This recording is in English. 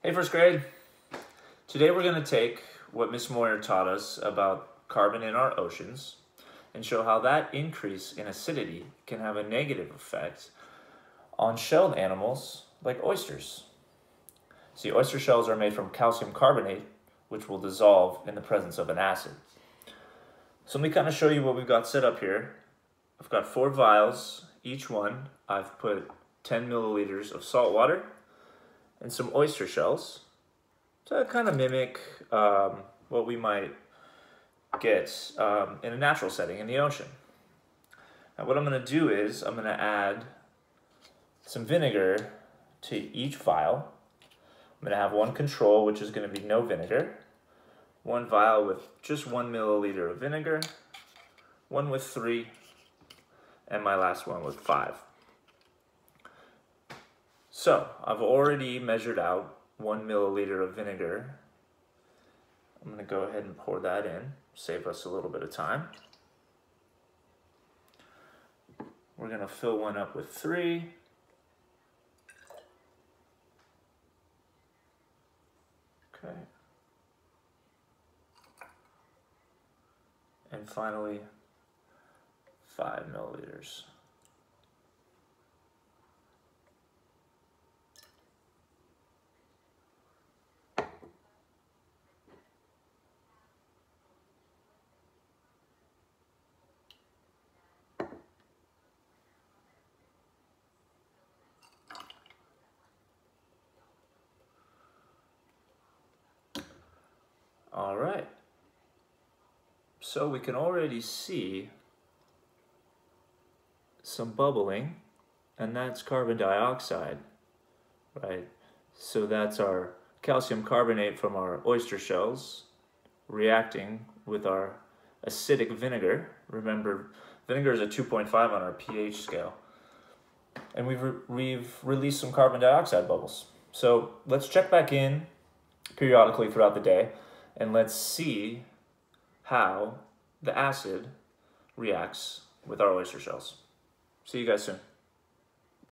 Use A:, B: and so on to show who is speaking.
A: Hey first grade. Today we're going to take what Miss Moyer taught us about carbon in our oceans and show how that increase in acidity can have a negative effect on shelled animals like oysters. See, oyster shells are made from calcium carbonate, which will dissolve in the presence of an acid. So let me kind of show you what we've got set up here. I've got four vials. Each one, I've put 10 milliliters of salt water and some oyster shells to kind of mimic um, what we might get um, in a natural setting in the ocean. Now what I'm going to do is I'm going to add some vinegar to each vial. I'm to have one control, which is going to be no vinegar, one vial with just one milliliter of vinegar, one with three, and my last one with five. So I've already measured out one milliliter of vinegar. I'm gonna go ahead and pour that in, save us a little bit of time. We're gonna fill one up with three. Okay. And finally, five milliliters. All right. So we can already see some bubbling, and that's carbon dioxide, right? So that's our calcium carbonate from our oyster shells reacting with our acidic vinegar. Remember, vinegar is a 2.5 on our pH scale. And we've, re we've released some carbon dioxide bubbles. So let's check back in periodically throughout the day and let's see how the acid reacts with our oyster shells. See you guys soon.